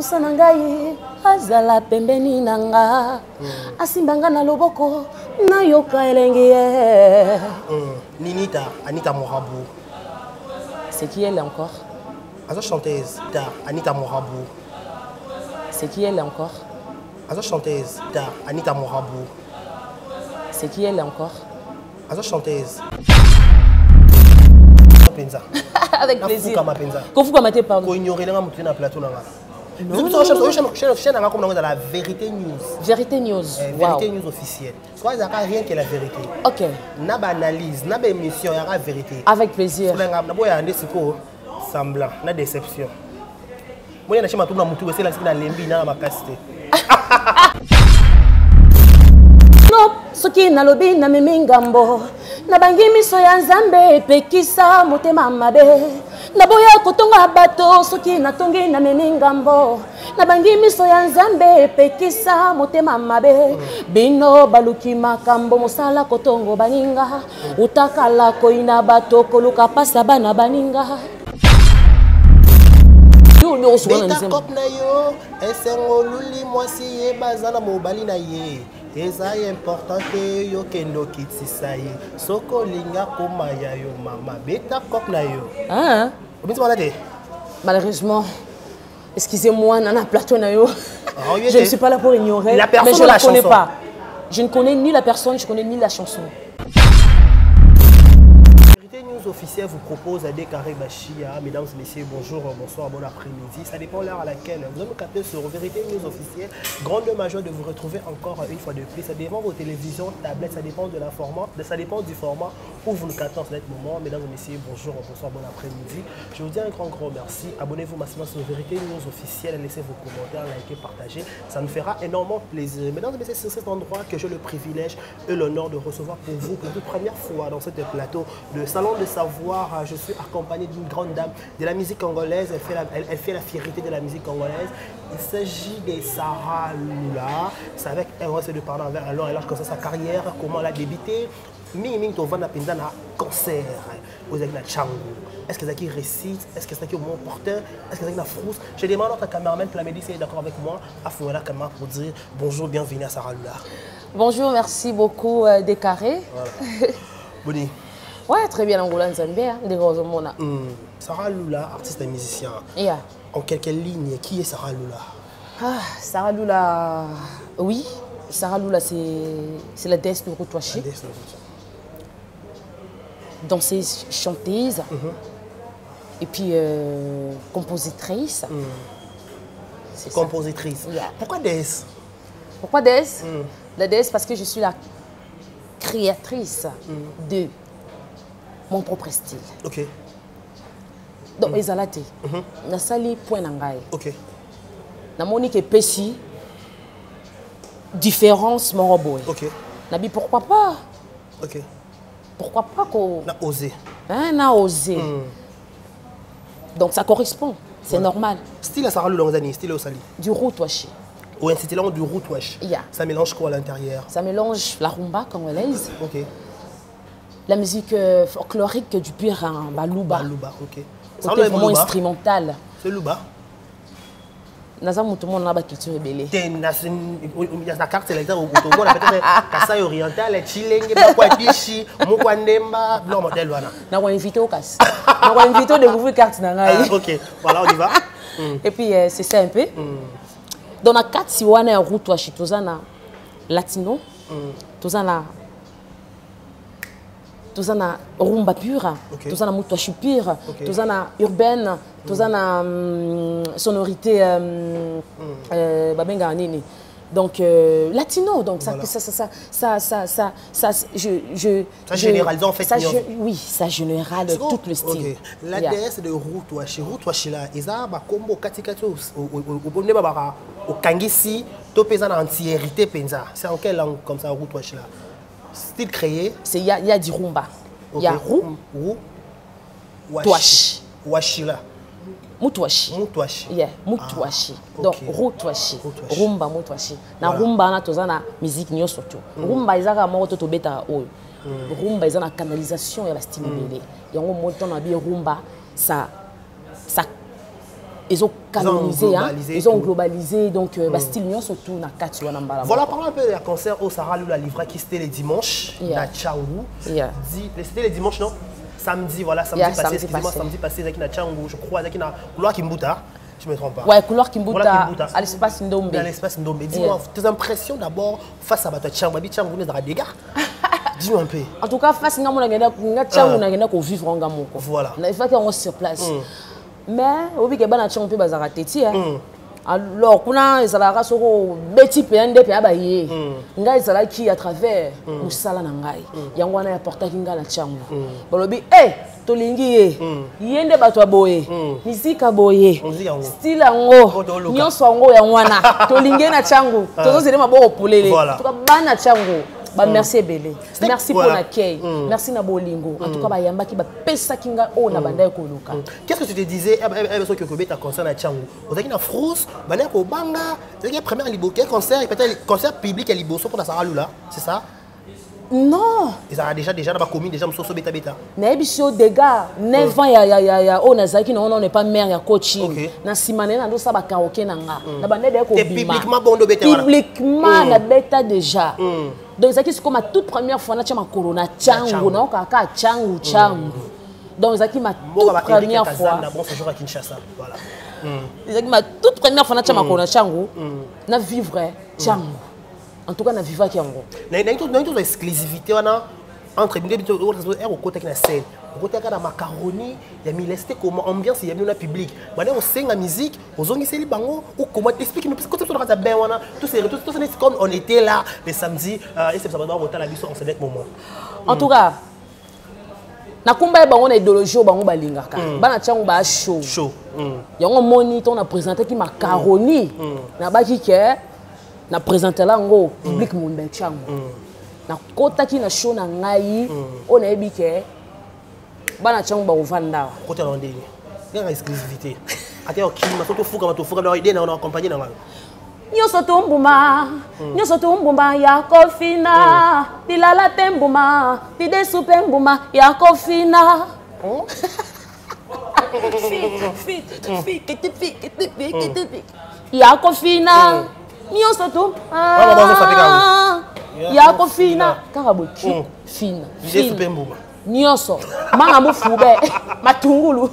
pusa na ngai azala pembeni na nga. Asimba nga na loboko nayoka elenge ye. Mm. ninita anita morabu. C'est qui elle encore? Aza chanteuse ta anita morabu. C'est qui elle encore? Aza chanteuse ta anita morabu. C'est qui elle encore? Aza chanteuse. Mpenza avec plaisir. kofukama te pardon. Koignorelenga motu te na plateau nanga. Non, chaîne nanga comme nango ezala vérité news vérité news Eh, wow. vérité news officielle soki ezalaka rien que la vérité ok na baanalyse na baémission yaka vérité avec plaisir naboya nde sikoyo semblant na déception na matulu na eselasiki na lembi na na makasi te no soki nalobi namemi ngambo nabangi miso ya nzambe epekisa motema mabe naboya kotonga bato soki natongi namemi ngambo nabangi miso ya nzambe epekisa motema mabe. Bino baluki makambo mosala kotongo baninga. Utakala koyina bato koluka pasa bana baninga. Yo, yo, osoka na beta nzembo. cop na yo esengo oluli mwasi ye baza na mobali na ye eza important te yokende okitisa ye soki olinga komaya yo mama beta cop na yo Ah, obinisi wana te Malheureusement, excusez-moi, Nana Plateau Nayo. Ah, oui, je ne suis pas là pour ignorer. La personne mais je ne la la connais chanson? pas. Je ne connais ni la personne, je connais ni la chanson. News officielle vous propose à décarrer Bachia. Mesdames et messieurs, bonjour, bonsoir, bon après-midi. Ça dépend l'heure à laquelle vous me captez sur Vérité News officielle. Grande majeure de vous retrouver encore une fois de plus. Ça dépend vos télévisions, tablettes, ça dépend de la format, ça dépend du format où vous nous captez en ce moment. Mesdames et messieurs, bonjour, bonsoir, bon après-midi. Je vous dis un grand, grand merci. Abonnez-vous massivement sur Vérité News officielle. Laissez vos commentaires, likez, partagez. Ça nous fera énormément plaisir. Mesdames et messieurs, c'est cet endroit que j'ai le privilège et l'honneur de recevoir pour vous pour la toute première fois dans ce plateau de Salon de Savoir. Je suis accompagné d'une grande dame de la musique congolaise. Elle fait la, elle, elle fait la fierté de la musique congolaise. Il s'agit de Sarah Lula. C'est avec elle, on va essayer de parler avec alors elle a commencé sa carrière, comment elle a débuté. mingi tovanda mpenza na concert ozalaki na chango est ce que ezalaki récite? Est ce que ezalaki au moment porteur? Est ce que ezalaki na frousse? Je demande notre cameraman Plamedi si est d'accord avec moi afungela caméra pour dire bonjour bienvenue à Sarah Lula Bonjour, merci beaucoup euh, Décarré. boni Ouais, très bien, Angola des Rosamona. hum, Sarah Lula artiste et musicien Yeah. en quelques lignes qui est Sarah Lula? Ah, Sarah Lula, oui. Sarah Lula, c'est la déesse de Rotoaché, Adès, nous, danseuse, chanteuse, et puis euh, compositrice. C'est ça. compositrice Yeah. pourquoi Des Pourquoi déesse? La déesse parce que je suis la créatrice de mon propre style. ok. Donc, ezala te nasali point na ngai. Ok. Namoni ke epesi différence moko boye. Ok. Nabi pourquoi pas? Ok. Pourquoi pas ko? Na osé hein, na osé donc ça correspond. C'est normal. Style Lula ngozani style osali du routwashi ou un style du route wesh Yeah. ça mélange quoi à l'intérieur? Ça mélange la rumba congolaise ok la musique euh, folklorique du pur hein, baluba Luba, ok. Côté va vraiment instrumental. C'est Luba. naza moto mona na baculture ebele. T'es na ya na carte électeur peut-être Kasai oriental, Chilenge, bakwa Tishi, Mukwa Ndemba, non modèle wana. nakoinvite o kasi nakoinvite o découvrir carte na Ah, ngai OK. Voilà, on y va. et puis euh, c'est ça un peu. Donc na kati wana ya routwashi toza na latino toza na toza na rumba pure Ok. toza na mutwashi pure Ok. toza na urbaine toza na hum, sonorité euh, babengaka nini donc euh, latino donc ça, Voilà. ça, ça, ça, ça, ça, ça, ça, je, je, Ça généralise en fait, ça, Nyon. je- oui ça générale tout le style Ok. La Yeah. déesse de route washi, route washi là, eza ba kombo kati kati au au bonne ba ba au kangisi to na entièreté penza. C'est en quelle langue comme ça route washi là? Style créé. c'est il y a, il y a du rumba il y a Ok. roux Roux. Washi. Washi là. mutwashi Mutwashi. yeah mutwashi Ah, donc ok. rutwashi rumba mutwashi na Voilà. rumba wana toza na musique nyonso to rumba eza kaka moko to tobetaka oyo rumba eza na canalisation ya bastyle ebele yango moto na bi rumba ça ça ils ont canonisé hein. globalisé ils ont globalisé donc euh, nyonso tu na kati wana mbala Voilà, parlons un peu de la concert au Sarah Lula Livra qui c'était les dimanches, Yeah. à Tchangou. Yeah. C'était les dimanches, non Samedi, voilà, samedi Yeah, passé, excusez-moi, samedi passé, na je crois, Zaki na couloir Kimbuta, je me trompe pas. ouais couloir kimbuta à l'espace ndombe Dans l'espace Ndombe. Dis-moi, tes impressions d'abord face à Bato Tchangou, Babi Tchangou, vous êtes des gars Dis-moi un peu. en tout cas face na vivre nga moko Voilà. na ifaki yango sur place mais obike bana changu mpe bazalaka teti hein. alors kuna ezalaka soko beti mpenza nde mpenza baye ngai ezalaki à travers mosala na ngai. Yango wana yaportaki ngai na ntiango balobi e tolingi ye. Ye nde bato ya boye. Mizika boye. Musique yango. toluka. nyonso yango yango wana. Tolingi ye na ntiango tozozele maboko polele. Cas, bana ntiango bamerci ebele. C'était- merci voilà. mpona kei merci na bolingo. En tout cas bayambaki bapesaki ngai oyo na banda ekoluka Qu'est-ce que tu te disais? Eh, soki okobeta concert na Tchangou ozalaki na frousse bana kobanga ezalaki première liboke concert? Peut-être concert public ya liboso mpona Sarah Lula c'est ça? Non. Ezalaka déjà déjà na bacommune déjà mosusu obetabeta. Nayebi si yo dega 9 ans ya- ya- ya- ya oyo nazalaki nango nano epa mare ya coaching Ok. na nsima na ye nandosala bakaroke na nga. Na bandede ya Te publiquement bon ndobeta wana. publiquement nabeta déjà donc ezalaki sikoyo ma toute première fois natya makolo na cangu naokaka kaka cangu cangu donc ezalaki ma toute première fois. ezalaki ma toute première fois natya makolo na cangu na vivre cangu en tout cas na vivaki yango nayebi tozwa exclusivité wana entre ere okotaki na scène. Okotaka na macaroni ya mileste koma ambiance ya bino na public kosenga musique ozongiseli bango okoma explique nous côté so nakati ya bain wana tosene comme on était là le samedi esepesa bato bakotala biso en ce net moment en tout cas nakumba ye bango na idéologie oyo bango balingaka. Bana ntiango baya show. Yango moni ntongo na présentaki macaroni. Nabaki ke na présentela yango public ntiango nakotaki na show na ngai oyo nayebi ke bana ntiango bakovanda ndenge ngaka exclusivité ate okima so tofukama tofukama ide na accompagné na ngai nyonso tumbuma nyonso tumbuma ya kofina tilala te mbuma tidesu mpe mbuma ya kofina ya kofina nyonso tu Wana bazosapeka yango. ya kofina kaka boye ki fina. Ide fina. supe mbuma nyonso. Manga mufube. Matungulu.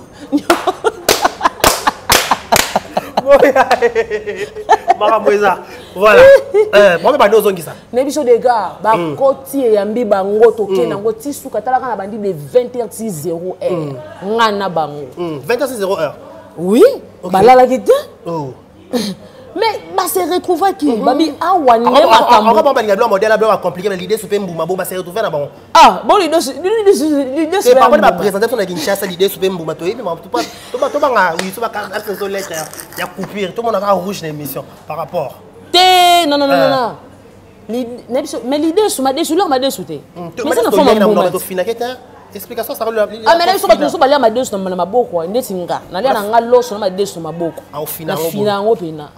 Makambo eza voilà. Bampe bande ozongisa. Nayebi so dega bakoti eyambi bango tokende yango ti suka talaka na bandi de 20 heure ti 0 heure. Ngai na bango. 26 heure. Oui? Balalaki te? Oh. mais baseretrouvaki mhm. babi ah, awa nde makambo balinga bilo ya modele abilo bacomplike na lidé supe mbuma bo baseretrouve na bango ah bon lidépapone baprésentation na kinshasa lidé supe mbuma toyebitobanga wiso bakarteso lettre ya coupure. Tomona kaka rouge na émission par rapport. Te non non non non euh. nayebi so mais lidé su madesu lor madesu mm, te mais ça na fo mabomatfinake te explication sara amene biso bato mosusu balia madeso na maboko ndeti nga nalia na nga loso na madeso na maboko nafina yango mpena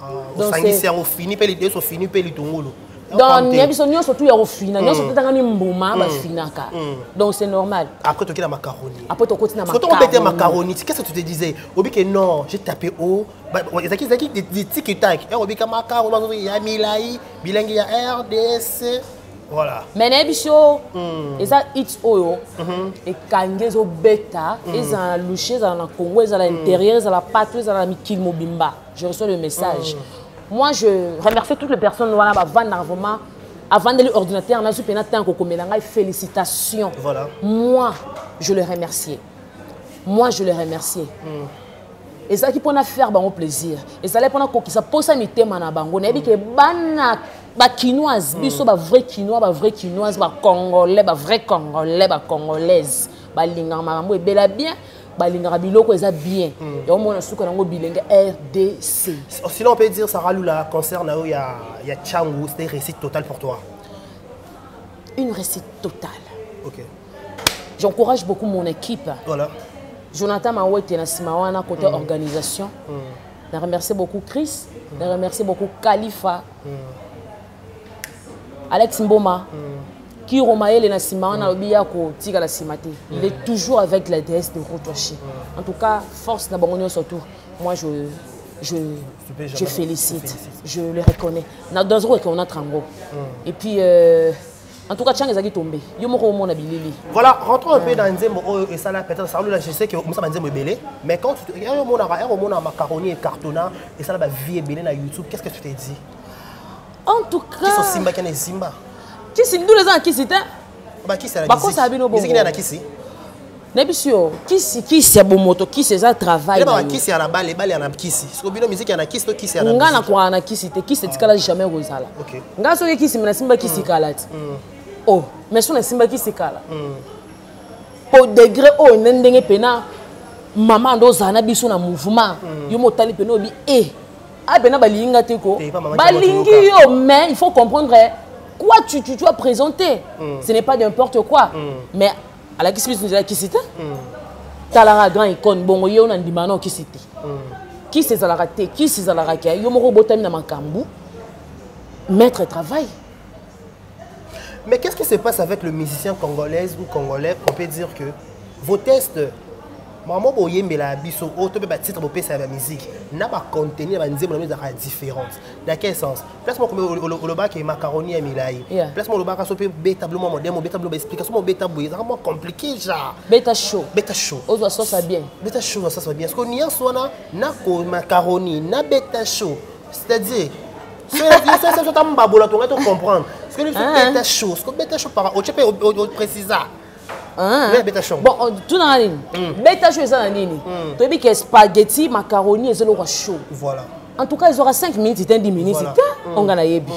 donc ya biso nyonso tu ya kofina nyonso totangani mbuma bafinaka donc c'est normal après toki na macaroni après tokoti na macaroni macaroni qu'est-ce que tu te disais obike non j'ai tapé o ezalaki ezalaki des tiki tak obika macaroni ya milai bilenge ya rdc Voilà. mais nayebi biso eza hit oyo. Ekangi ezobeta ezala na lushe ezala na congo ezala na intérieur ezala pato ezala na mikili mobimba. Je reçois le message. Moi je remercie toutes les personnes wana bavandaka vraiment avandeli ordinateur nazwi mpena ntango kokomela ngai félicitation Voilà. moi je le remercie. Moi je le remercie. Ezalaki mpona faire bango plaisir. Ezalaki mpona kokisa posa mitema na bango nayebi ke bana bakinoise biso bavrai kinois bavrai kinoise bacongolais bavrai congolais bacongolaise balingaka makambo ebela bien balingaka biloko eza bien. Yaomona suka nango bilenge rdc Sinon, on peut dire, Sarah Lula, concert, il y a, y a Tchangou, c'était réussite totale pour toi? une réussite totale. Ok. j'encourage beaucoup mon équipe. Voilà. jonathan mawete na nsima wana côté organisation. Na remercie beaucoup chris. Na remercie beaucoup kalifa alex mboma kiro mayele na nsima wana alobi ya kotikala nsima te il est toujours avec la déesse de rotoche en tout cas force na bango nyonso tout moi je je, je félicite je le reconnais na dans eke onatre yango et puis euh, en tout cas tianga ezalaki tombe yo moko omona bilili Voilà, rentrons un peu dans Nzembo oh, et ça là peut-être ça là je sais que Moussa Nzembo est belé mais quand tu regardes mon ara mon macaroni et cartonna et ça là vie est belé na YouTube qu'est-ce que tu t'es dit en tout Qui sont cas Simba qui est Simba? kisi ndula eza na kisi te. Bah qui c'est la Bakosa musique bino bongo. Musique ni na kisi? Nayebi si yo kisi kisi ya bomoto kisi eza travail Il na ba yo. kisi ya na bale bale ya na kisi. Siko bino musique ya na kisi to kisi ya na nga nakwaka na kisi te kisi etikala jamais kozala. Nga soki kisi me nasimba kisi kala te o mais so nasimba kisi kala. Po degré oyo nde ndenge mpena mama ndo ozala na biso na mouvement. Yo motali mpena oyebi e a mpena balingi nga te ko. Balingi yo mais il faut comprendre eh, quoi tu, tu, tu as présenté? Ce n'est pas n'importe quoi. Mais alakisi biso nzela kisi te talaka grand icone bongo ye na ndima na okisi te kisi ezalaka te kisi ezalaka ke yo moko obotami na makambo maître travail. Mais qu'est-ce qui se passe avec le musicien congolais ou congolais qu'on peut dire que vos tests maman boyembela biso o to pe ba titre bopesa ya musique na ba contenu ya banzembo na ezalaka différente dans quel sens place moko olobaka macaroni ya milai place moko olobaka so mpe beta bilo mwa moderne beta bilo baexplication mo beta boye ezalaka mwa compliqué genre beta show beta chaud ozwa sosa bien beta chaud ça soit bien parce que nuance wana na ko macaroni na beta chaud c'est-à-dire c'est ça tambabola to ngai to comprendre parce que Ah. beta chaud parce que beta chaud par au chepe au bon euh, tunanga nini beta show eza na nini toyebi ke spaghetti macaroni ya show voilà. En tout cas ezwaka 5 minutes te 10 minutes. Voilà. te onga nayebi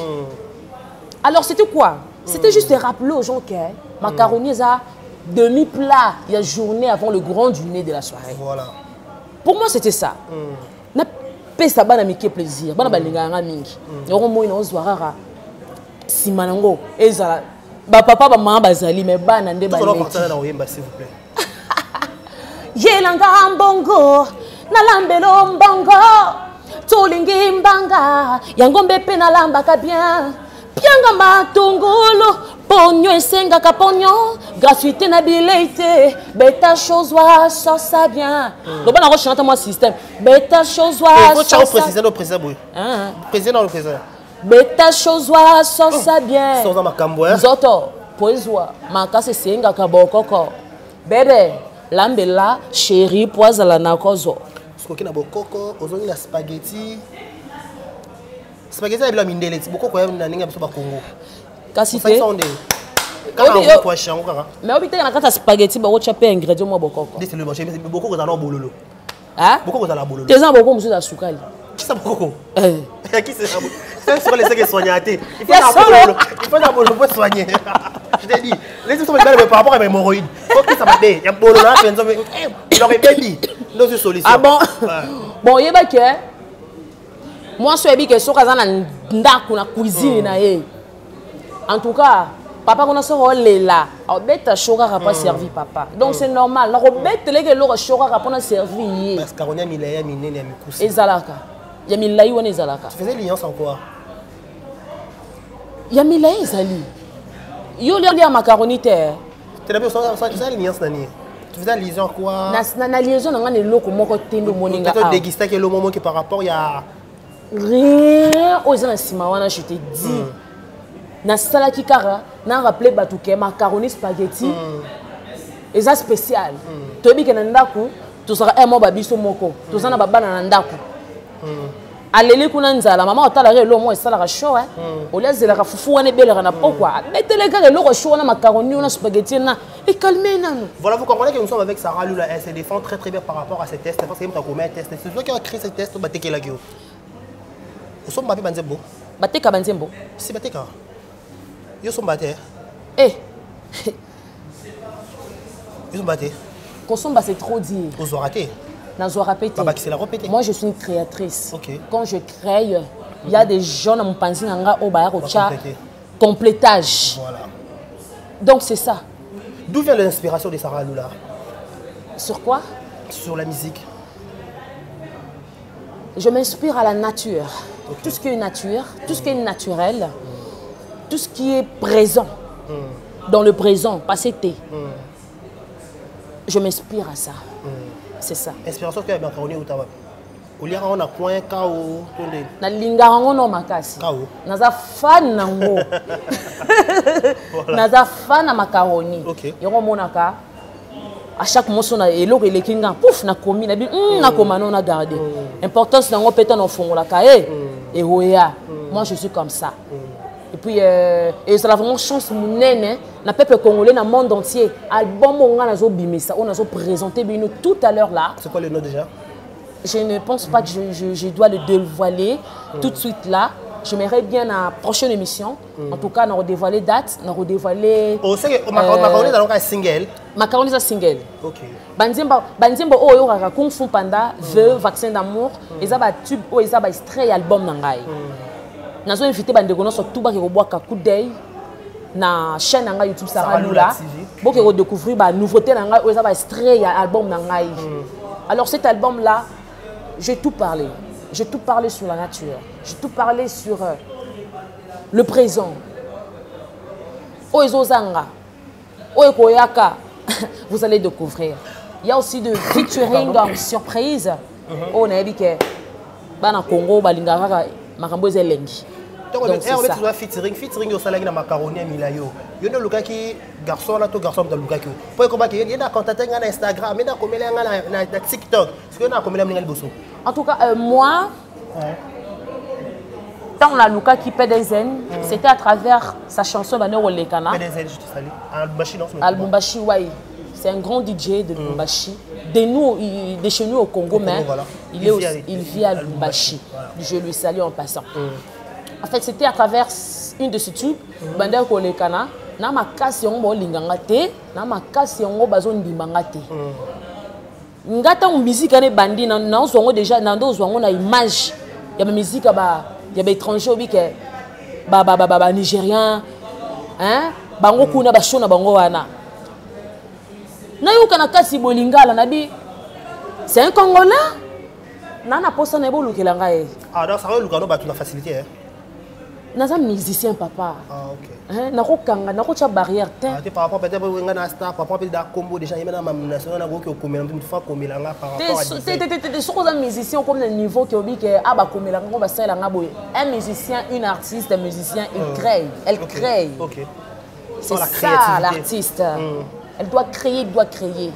alors c'était quoi? C'était juste de rappeler aux gens que macaroni eza demi plat ya journée avant le grand dîner de la soirée. Voilà. Pour moi c'était ça. Napesa bana mike plaisir. Bana balingaka nga mingi. Yango moi naozwa kaka nsima nango ezala bapapa bamama bazali me bana nde yelanga mbongo nalambelo mbongo tolingi mbanga yango mbe mpe nalambaka bien. Pianga matungulu ponyo esengaka ponyo gratuité na bilei te beta chozwa sosa bien. Loba nango chante mwa système. Beta préciser le président beta chozwa sosa bien. sans makambo nzoto po ezwa makasi esengaka bokoko. Bebe lambela sheri po azala na kozwa soki na bokoko ozongi na spaghetti. Spaghetti na bilo ya mindele ti bokoko ya na ndenge ya biso bakongo kasi te kaka Obi- teke na kati ya spaghetti bakotya mpe ingrédient mwa bokoko. Bokoko ezala bololo. Ah? bokoko ezala bololo. Te eza na bokoko mosusu ya sukali Eh. kisa sokali eseke soigner te il faut il soigner. Je te dis les gens sont par rapport à mes hémorroïdes. Faut que ça va bien ya bololo na penza il aurait bien dit. C'est ah bon? Bon oyebaki e mwasi oyebi ke soki aza na ndako na cuisine na ye en tout cas papa kuna soki olela obeta sho kaka mpo aservi papa. Donc c'est normal. Servi parce que minene ya mikusi ezalaka ya milai wana ezalaka. Ya milai ezali. Yo lia macaroni te tu faisais en quoi? Na, na, liaison na nga na eloko moko te nde omoninga peut-être awa. dégustaki elo momo ke par rapport ya rien oyo eza na nsima wana je te dis nasalaki kaka na rappele bato ke macaroni spaghetti eza spécial. Toyebi ke na ndako tozalaka mo babiso moko. Toza na babana na ndako aleli kuna nzala mama otalaka eloko moko esalaka show eh? olia azelaka fufu wana ebelaka na pokwa abetele kaka eloko show wana macaroni wana spaghetti na ekalme nano Voilà, vous comprenez que nous sommes avec Sarah Lula. Elle se défend très très bien par rapport à ces tests. Parce qu'elle a commis un test. C'est toi qui as créé ces tests. Bah, Guillaume Nous sommes battus, Banzebo. bateka banzembo? Si, battu, quand Nous sommes battus. eh Nous sommes battus. kosomba c'est trop dire avons raté. Nazwaka pe te moi je suis une créatrice. Quand je crée il y a des gens na mopanzi na nga oyo baya kotya complétage. Voilà. donc c'est ça. D'où vient l'inspiration de Sarah Lula sur quoi? Sur la musique. Je m'inspire à la nature. Tout ce qui est nature tout ce qui est naturel tout ce qui est présent dans le présent passé te je m'inspire à ça c'est ça. Inspiration ke ya macaroni euta wapi oliaka ngo na coin kao to ndeni nalingaka ngo no makasi. Kao. naza fan nango. Naza fan na macaroni. Ok. yango omonaka à chaque moso na eloko eleki nga pouf nakomi nabi mm, nakoma no na garde importance nango mpe ntango ofungolaka e eoya moi je suis comme ça et puis euh, ezala vraiment chance monene na peuple congolais na monde entier album oyo nga nazobimisa oyo nazoprésente bino tout à l'heure là c'est quoi le nom déjà? Je ne pense pas que je, je- je dois le dévoiler tout de suite là. J'aimerais bien la prochaine émission. En tout cas, redévoiler date, nous redévoiler oseke macaroni ezalaka single macaroni single. oyo Kung Fu Panda, Vaccin d'amour, eza oyo eza ya album na ngai. Nazo invité bandeko nyonso tout baki kobwaka coup d'œil na chaîne na ngai YouTube Sarah Sarah Lula Lula. TV. Boke redécouvrir ba nouveauté na ngai oyo eza ba extrait ya album na ngai. Alors cet album là, j'ai tout parlé. J'ai tout parlé sur la nature. J'ai tout parlé sur euh, le présent. Oyo ezozanga. Oyo koyaka. Vous allez découvrir. Il y a aussi de featuring en surprise. Oyo nayebi ke bana Congo balingaka kaka makambo eza elengi. ça. obetizwa featuring featuring osalaki na macaroni ya mila yo yo nde olukaki garçon wana to garçon moto alukaki yo mpo ekobaki ye nde akontate ngai na instagram ye nde akomela ngai na- na na tiktok soki yo nde akomela mninga liboso En tout cas, euh, moi, c'était à travers sa chanson Banero Lekana. pdz je te salue en machine non Al Bumbashi Wai. C'est un grand DJ de Bumbashi. De nous, de chez nous au Congo, mais voilà. il, Il est vit aussi- à- il vit à. Lubumbashi, voilà. Je lui salue en passant. En fait, c'était à travers une de ces tubes, Bandero Kolekana. na makasi yango baolinganga te na makasi yango bazondimanga te nga ntango miziki wana ebandi na- nazwa yango déjà nando ozwa yango na image ya bamiziki ya ba- ya baétranger obi ke banigérien bango kuna bashow na bango wana nayoka na kasi bolingala nabi c'est un congolais? Na na posa na ye bolukela ngai Ah, donc ça va luka no bato na facilité hein? naza musicien papa. Ah, ok. Hein, nakokanga nakotya barrière te. Ah, oza musicien okomi na niveau ke obi ke a bakomelaka ngo basalelanga boye un musicien une artiste un musicien il crée elle crée. Ok. c'est ça l'artiste elle doit créer doit créer.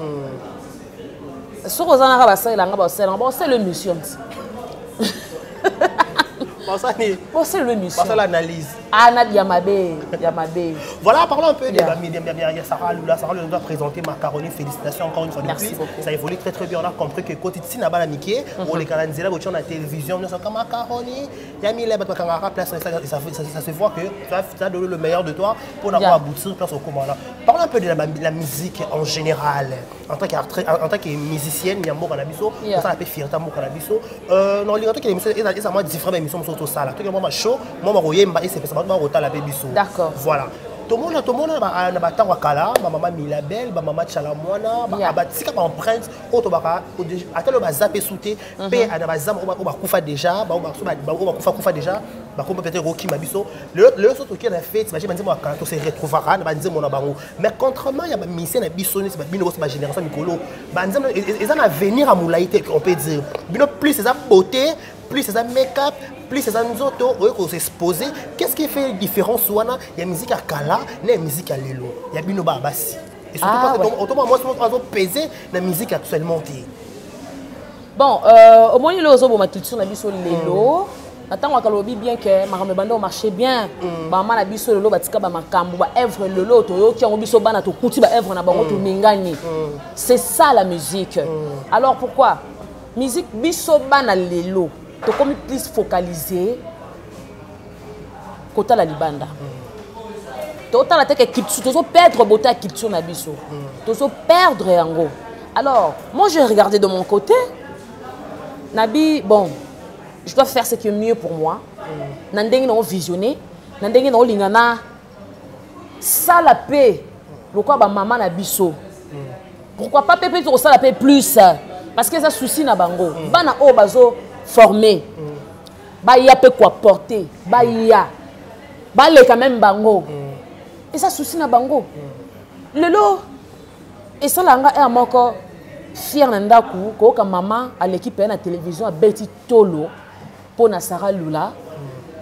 Basalelanga basalelanga bosala émission ti Basali, bosala émission basali analyse. ana ya mabe ya mabe Voilà, parlons un peu de Yeah. a Sarah Lula. Sarah Lula nous a présenté Macaroni. Félicitations encore une fois de Merci plus. beaucoup. Ça évolue très très bien. On a compris que côté de Sinaba la Mickey, on les canalisés là, on a la télévision, nous sommes comme Macaroni. Il y a mis les bâtiments qui place ça, ça, ça, ça, ça se voit que tu as, donné le meilleur de toi pour n'avoir Yeah. aboutir place au comment là. Parlons un peu de la, la musique en général. En tant qu'artiste, en tant que musicienne, il y a un Canabiso, Yeah. on a fait fierté à Canabiso. Euh, non, il y a des émissions, il y a différentes émissions sur tout ça là. Tout le monde show, moi je royemba et c'est ça, moi je la biso. D'accord. voilà tomona tomona na batango ya kala bamama milabel bamama chalamwana Yeah. batika baempreinte oyo tobaka ata leo baza mpe su te mpe na bazama oyo bakufa déjà oyo bakufakufa déjà bakoma peut-être kokima biso lelo so tokie na fete baje banzembo ya kala tose retrouvaka na banzembo na bango mais contrairement ya bamisien na biso neti bino bosi bagénération mikolo banzembo e- e- eza na avenir ya molai te on peut dire bino plus eza beauté plus eza make-up plus eza nzoto oyo kosexpose qu'est-ce qui fait différence wana? Ya musique ya kala na ya musique ya lelo. Ya bino baa basi otoma mwasi moko azopese na musique actuellement te bon euh, omoni lelo ozoboma culture na biso lelo. Na ntango akalobi bien ke makambo ebanda omarché bien. Bamama na biso lelo batika bamakambo baevre lelo toyoki yango biso bana tokuti baevre na bango tomingani c'est ça la musique. Alors pourquoi? Musique biso bana lelo tokomi plus focalisé kotala libanda. Totala te ke culture tozoperdre beauté ya culture na biso. Tozoperdre yango alors moi j'ai regardé de mon côté. Nabi bon je dois faire ce qui est mieux pour moi. Na ndenge nango visionner na ndenge naolinga na sala mpe lokola bamama na biso? Pourquoi pas mpe mpe tokosala mpe plus? Parce que eza souci na bango. Bana oyo bazoforme baya mpe koaporte baya. Baleka meme bango. Eza susi na bango. Lelo esala nga aire moko fiere na ndako koyoka mama aleki mpe na télévision abeti tolo mpo na sara lula.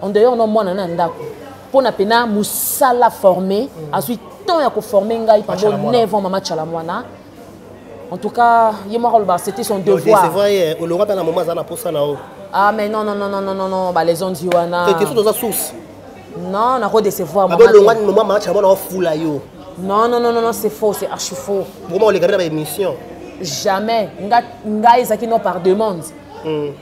En dehors no mwana na ndako mpo na pena mosala formé. Azwi temps ya koforme ngai Chalamwana. 9 ans mama tchala mwana en tout cas ye moko aloba c'était son c'est devoir. vrai olonga mpe na moma aza na posa na o ah mais non non non non non non non balezondi wana question toza source. Non nakodecevoir babe olonga moma match mona ofula yo. Non non non non non c'est faux c'est archi faux. Bokoma olekami na baémission jamais. Nga ngai ezalaki no par demande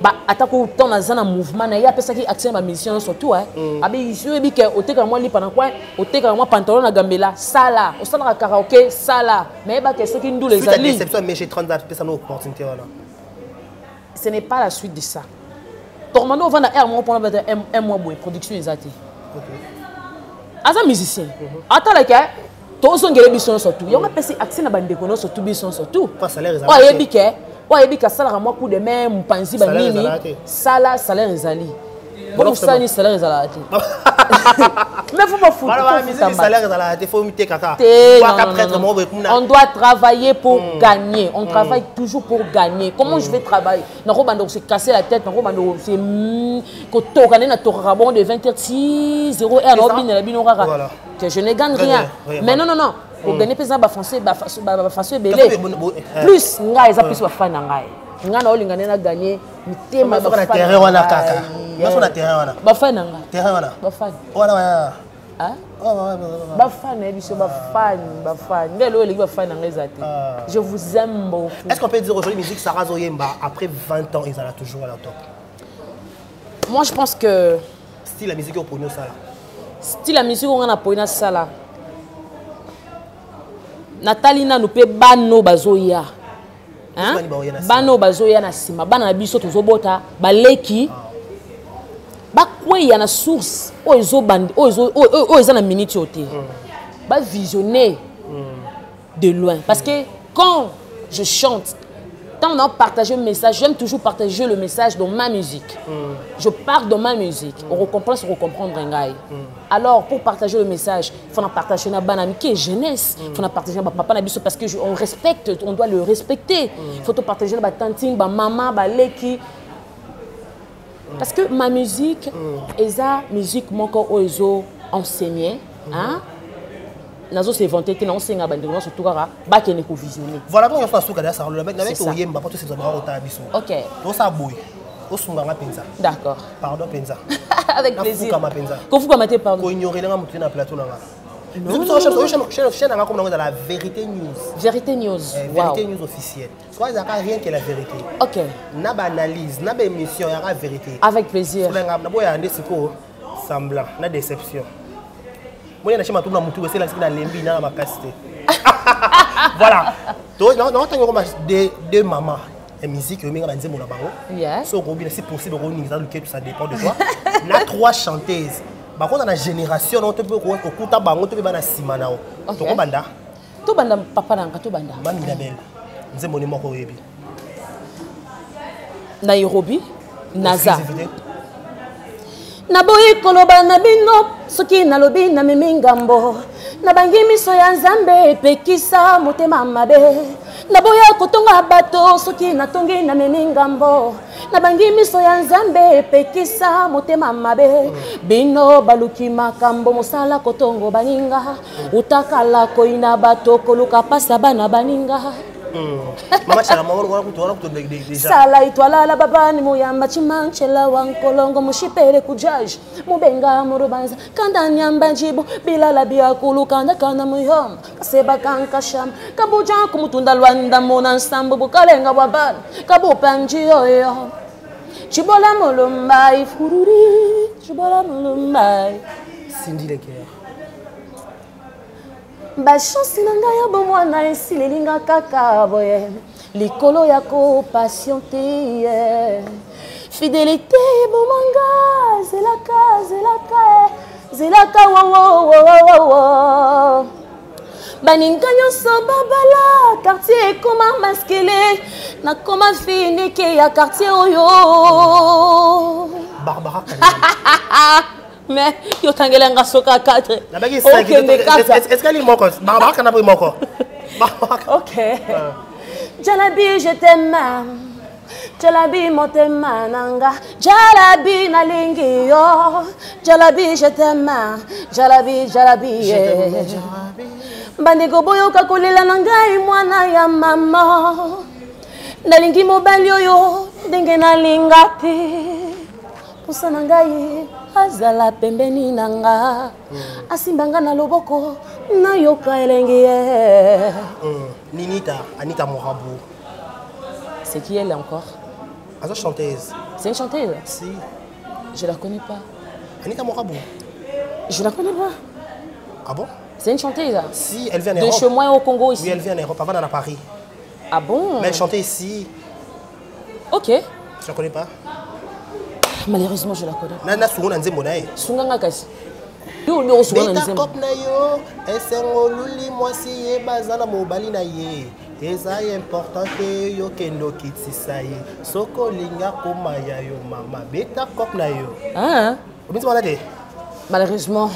ba atako ntan naza na mouvement na ye apesaki action na bamission nyonso tu abi so oyebi ke otekaka mwa lipa na coin otekaka mwa pantalon na gambela sala osalaka karaoke sala. Mais yebake soki ndula ezali déception mais j'ai 30 ans pesa na opportunité wana ce n'est pas la suite de ça. Tormando ovanda aire moko mpona bata un mois boye production eza te aza musicien. Atalake tozongele biso nyonso tu yango apesi accès na bandeko nyonso tu biso nyonso tu ayebi ke oyo ayebi ke asalaka mwa coup de main mopanzi banini sala salaire ezali. Nini salaire ezalaka te mais boye kuna On doit travailler pour gagner. On travaille toujours pour gagner. Comment je vais travailler? Nako bando se casser la tête, nako bando se kotoka na toka bon de 20h 0 heure la bino kaka. Je ne gagne rien. Mais non non non. Pour gagner pesa ba français ba façon ba façon Kasi belé. bo- bo- eh. Plus ngai eza plus ba fan ngai. Nga na na mitema ngai. bafani ye biso bafani bafani nde eloko eleki bafani na ngai eza te. Ah. je vous aime beaucoup. Est-ce qu'on peut dire aujourd'hui musique Sarah Zoyemba après 20 ans ils sont toujours à la top? Moi je pense que style la musique ça là style ya misiki onga na poi nasala natali nanu mpe bano bazoya Hein? Bani baoya na nsima. bana oyo bazoya na nsima bana na biso tozobota baleki. Bakweya na source oyo ezobandi- oyo ezo- oyo- oyo- oyo eza na minute oyo te. Bavisionner de loin. Parce que quand je chante tant on a partagé le message j'aime toujours partager le message dans ma musique. Je parle dans ma musique. On recomprend on recomprendre ngai alors pour partager le message il faut en partager na bana mike jeunesse. Il faut en partager na papa parce que je- on respecte on doit le respecter. Il faut partager na batantine bamama baleki parce que ma musique eza musique moko oyo ezo enseigner hein? Nazosinvente te naosenga bandeko nyonso tu kaka bakende kovisionne voilà ça le mec C'est avec ça. Oyemba pas tout c'est ça ba rota biso ok. To sa boy osunganga penza. D'accord. Pardon penza. Avec Na plaisir. Fukama mpenza. kofukama te pardon. Ko ignorer nga mutu na plateau na nga Non, Nous non, sommes non, chaîne chaîne chaîne nga comme dans la vérité news. Vérité news. Eh, wow. vérité news officielle. Soit il y a rien que la vérité. Ok. Na ba analyse na ba émission il y a vérité. Avec plaisir. Olenga na boya nde sikoyo semblant na déception moya na shema tuna mutu esela siki na lembi na na makasi te voilà to naotangi koma deux mamas ya musique oyeminga banzembo na bango. So okobina si possible okoningisa luketu ça dépend de toi. Na trois chanteuses. Bakota na génération nao to mpe okuta bango to mpe bana nsima nao. Ok. tokobanda tobanda papa nanga tobanda mamina bele nzembo ni moko oyebi. Nairobi naza. Naboyi koloba na bino soki nalobi namemi ngambo nabangi miso ya nzambe epekisa motema mabe. Naboya kotonga bato soki natongi namemi ngambo nabangi miso ya nzambe epekisa motema mabe. Bino baluki makambo mosala kotongo baninga utakala koyina bato koluka pasa bana baninga déjà. Sala itwalala babani muyamba chimanchela wankolongo mushipere kujaji mubenga murubanza kanda nyamba njibu bilala biakulu kanda kanda muyomba kaseba kankashama kabuja kumutunda lwanda muna nsambu bukalenga bwa bana kabupa njiyoyo chibola mulumbai fururi chibola mulumbai. Sindi bachansi na ngai ya bomwana esililinga kaka boye. Likolo ya kopatiente ye. Fidelité ebomanga zelaka zelaka e zelaka wowowowowo baninga nyonso babala quartier ekoma maskele. Nakoma finike ya quartier oyo. Barbara Kanema. mais yotangelanga soka 4 nabaki okende kaka eskali moko bakaka na boyi moko ok. Jalabi je t'aime. Jalabi motema nanga. Jalabi nalingi yo. Jalabi je t'aime. Jalabi jalabi ye bandeko boyoka kolela na ngai mwana ya mama. Nalingi mobali oyo ndenge nalinga te posa na ngai azala pembeni na nga. Asimba nga na loboko nayoka elengi ye. Ninita anita morabu c'est qui elle encore? Aza chanteuse. C'est une chanteuse? Si. Je la connais pas. Anita morabu je la connais pas. Ah bon? C'est une chanteuse. Si elle vient en de Europe. chez moi au Congo ici. oui elle vient en Europe avant d'aller à Paris. Ah bon? Mais elle chantait ici. Ok. Tu la connais pas? Malheureusement je la connais na na sungu na nzembo na ye sunganga kasi yo olingi okosunga na beta nzembo cop na yo esengo oluli mwasi ye baza na mobali na ye. Eza important te yokende okitisa ye. Soki olingi akoma ya yo mama. Beta cop na yo. Obinzi wana te? Malheureusement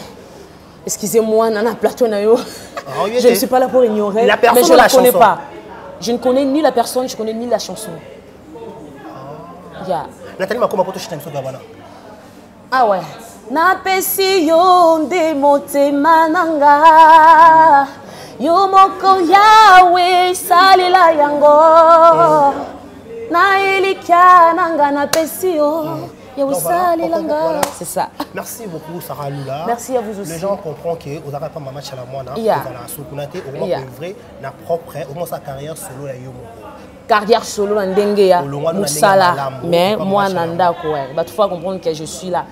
excusez-moi nana plateau na yo. Ah, je ne suis pas là pour ignorer La personne mais je ou la la connais chanson. pas. Je ne connais ni la personne je connais ni la chanson. Yeah. Natali makoma po toshita biso gabana ah ouais. Napesi yo nde motema na nga yo moko yawe salela yango. Na elikya na nga napesi yo. Yawe Donc voilà, salela nga. voilà. c'est ça. Merci beaucoup sarah lula. Merci à vous aussi. les gens comprennent que ozalaka pa mama chala mwana Yeah. ozala asukuna te okoma Yeah. koevre na propre carrière solo carrière ya Olongwa na ndenge ya mosala mais pas moi mama na Chala. ndako bato faut comprendre que je suis la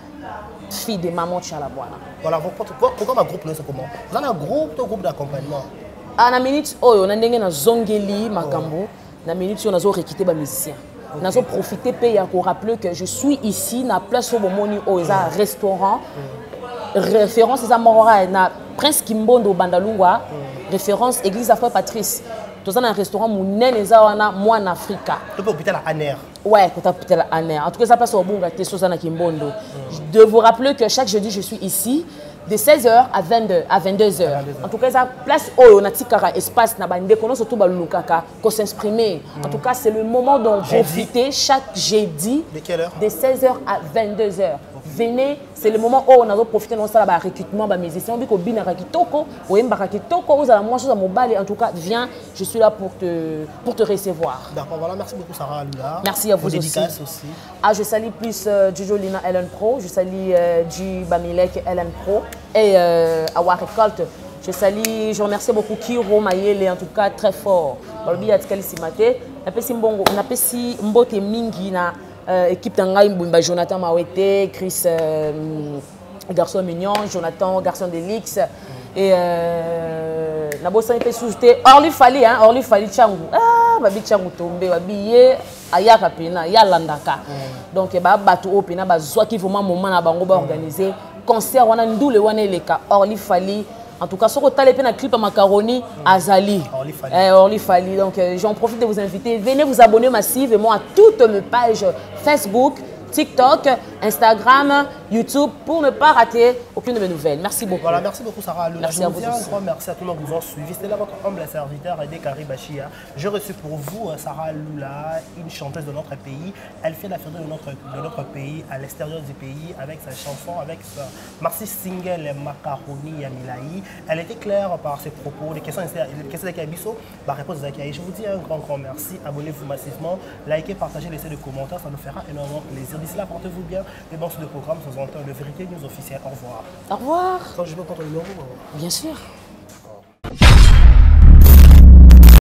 fille de maman chala bwana voilà pourquoi ma groupe nyonso comment? Oza na groupe to groupe d'accompagnement? Ah, na minute oyo na ndenge nazongeli makambo. Na minute oyo nazorekite bamusicien nazoprofite mpe ya korappele que je suis ici na place oyo bomoni oyo eza restaurant. Référence eza moko kaka na prince kimbondo bandalungwa. Référence église patrice toza na restaurant monene eza wana mwana afrika to mpe hôpital ya aner Ouais, quand tu as année. En tout cas, ça passe au bon gâté, Sosana Kimbondo. De vous rappeler que chaque jeudi, je suis ici de 16h à 22 à 22h. En tout cas, ça place où on a tikara espace na bande kono surtout ba lukaka ko s'exprimer. En tout cas, c'est le moment d'en profiter chaque jeudi de quelle heure? de 16h à 22h. Venez, c'est le moment où on a profité de ça ba recrutement ba musiciens, biko bina kitoko, oyemba kitoko, moi chose à mobile en tout cas, viens, je suis là pour te pour te recevoir. d'accord voilà merci beaucoup sarah lula Merci à vous aussi. aussi Ah, je salue plus euh, Jojo Lina Ellen Pro, je salue euh, du Bamilek Ellen Pro et euh, Awa Récolte. Je salue, je remercie beaucoup Kiro Mayele, en tout cas très fort. Balobi atikali simate. Napesi mbongo, napesi mbote mingi na euh, équipe mbumba Jonathan Mawete, Chris euh, garçon mignon, Jonathan garçon d'Elix et euh, nabosani mpe susu te orli fali hein, orli fali changu ah, babi changu tombe babi ye ayaka mpena ye alandaka donc baa bato oyo mpena bazwaki vraiment moment na bango baorganize concert wana ndule wana eleka orli fali en tout cas otali mpe na clip ya macaroni azali Orly Fali. Eh, Orly Fali. donc euh, j'en profite de vous inviter venez vous abonner massivement à toutes mes pages Facebook TikTok, Instagram, YouTube pour ne pas rater aucune de mes nouvelles. Merci beaucoup. Voilà, merci beaucoup Sarah Lula. Merci je à vous aussi. grand merci à tout le monde qui vous ont suivi. C'était là votre humble serviteur Aidé Karibachia. J'ai reçu pour vous euh, Sarah Lula, une chanteuse de notre pays. Elle fait la fierté de notre, de notre pays à l'extérieur du pays avec sa chanson, avec sa Marcy Single Macaroni Yamilaï. Elle était claire par ses propos. Les questions les questions la réponse d'Aki Je vous dis un grand, grand merci. Abonnez-vous massivement, likez, partagez, laissez des commentaires. Ça nous fera énormément plaisir. D'ici là, portez-vous bien. Mais bon, de programme, nous entend le vérité news officiel. Au revoir. Au revoir. Quand je veux contre le hein. Bien sûr.